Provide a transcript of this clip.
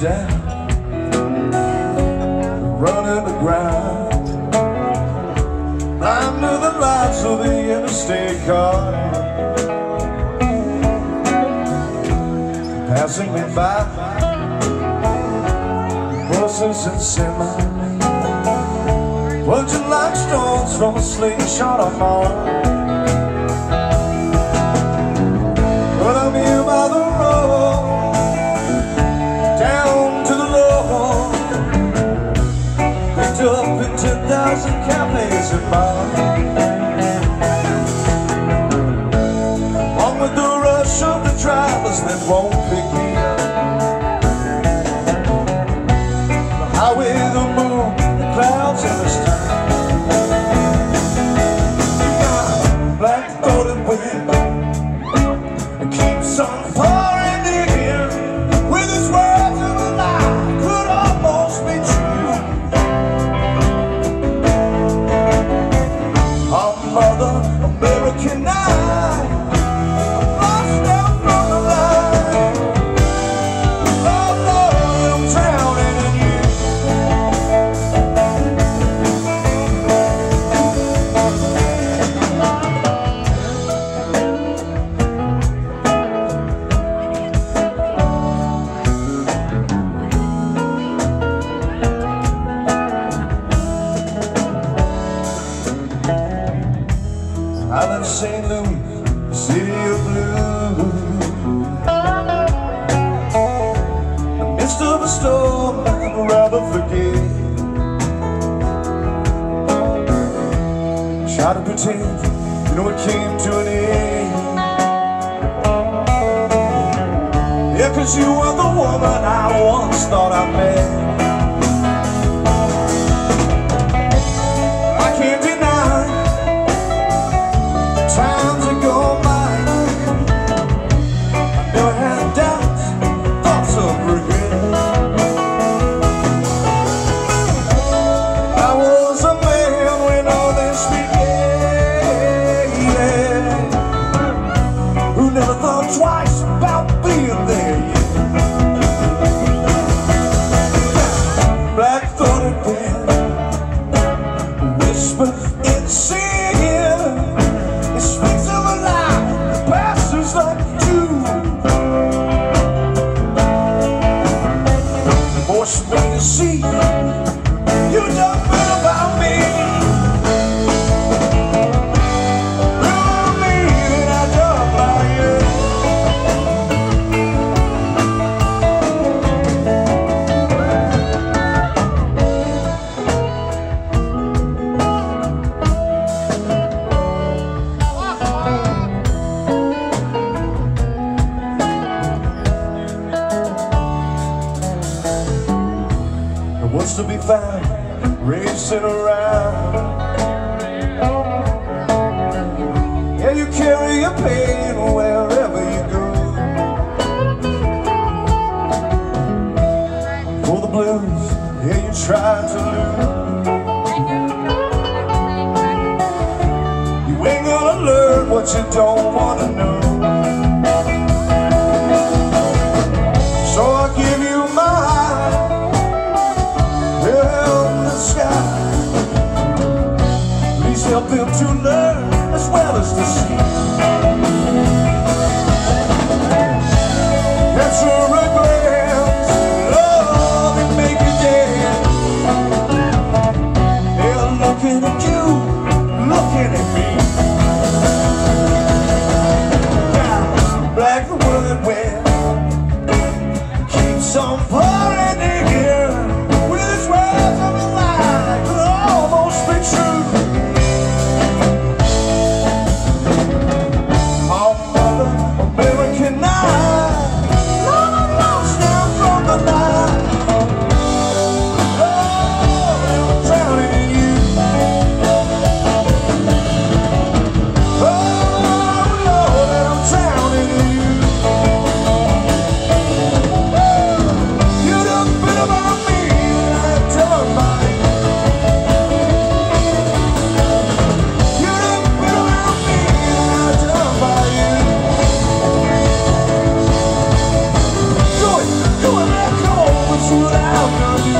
down Running ground, Under the lights of the interstate car Passing me by. Buses and semis Punching like stones from a slingshot I'm on ten thousand cafes and bars. City of blue. In the midst of a storm, I'd rather forget. Try to pretend, you know, it came to an end. Yeah, cause you were the woman I once thought I met. To be found racing around? Yeah, you carry your pain wherever you go. For the blues, yeah, you try to lose. You ain't gonna learn what you don't wanna know. something to learn as well as to see. That's a make. They're looking at you, looking at me. Now, black keeps on sur